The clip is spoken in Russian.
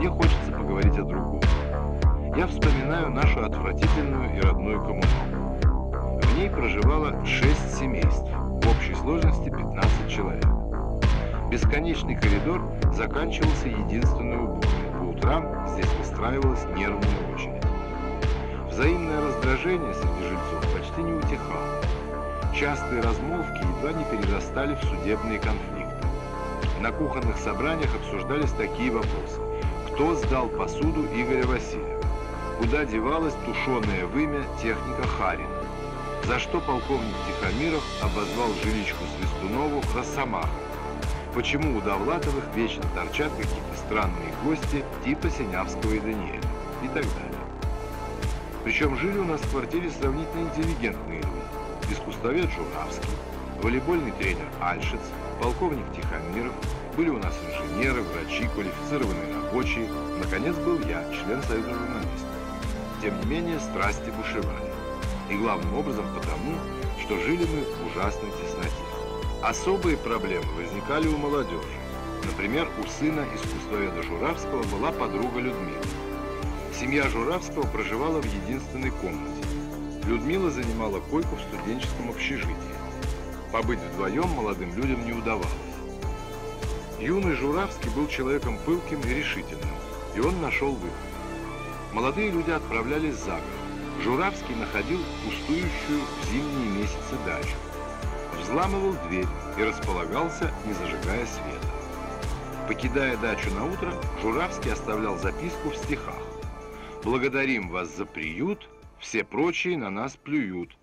мне хочется поговорить о другом. Я вспоминаю нашу отвратительную и родную коммуналку. В ней проживало шесть семейств, в общей сложности 15 человек. Бесконечный коридор заканчивался единственной уборной. По утрам здесь выстраивалась нервная очередь. Взаимное раздражение среди жильцов почти не утихало. Частые размолвки едва не перерастали в судебные конфликты. На кухонных собраниях обсуждались такие вопросы. Кто сдал посуду Игоря Васильева? Куда девалась тушеная вымя техника Харина? За что полковник Тихомиров обозвал жиличку Свистунову Росомахой? Почему у Довлатовых вечно торчат какие-то странные гости типа Синявского и Даниэля? И так далее. Причем жили у нас в квартире сравнительно интеллигентные люди. Искусствовед Журавский, волейбольный тренер Альшиц, полковник Тихомиров, были у нас инженеры, врачи, квалифицированные рабочие. Наконец был я, член Союза журналистов. Тем не менее, страсти бушевали. И главным образом потому, что жили мы в ужасной тесноте. Особые проблемы возникали у молодежи. Например, у сына искусствоведа Журавского была подруга Людмила. Семья Журавского проживала в единственной комнате. Людмила занимала койку в студенческом общежитии. Побыть вдвоем молодым людям не удавалось. Юный Журавский был человеком пылким и решительным, и он нашел выход. Молодые люди отправлялись за город. Журавский находил пустующую в зимние месяцы дачу. Взламывал дверь и располагался, не зажигая света. Покидая дачу на утро, Журавский оставлял записку в стихах. «Благодарим вас за приют, все прочие на нас плюют.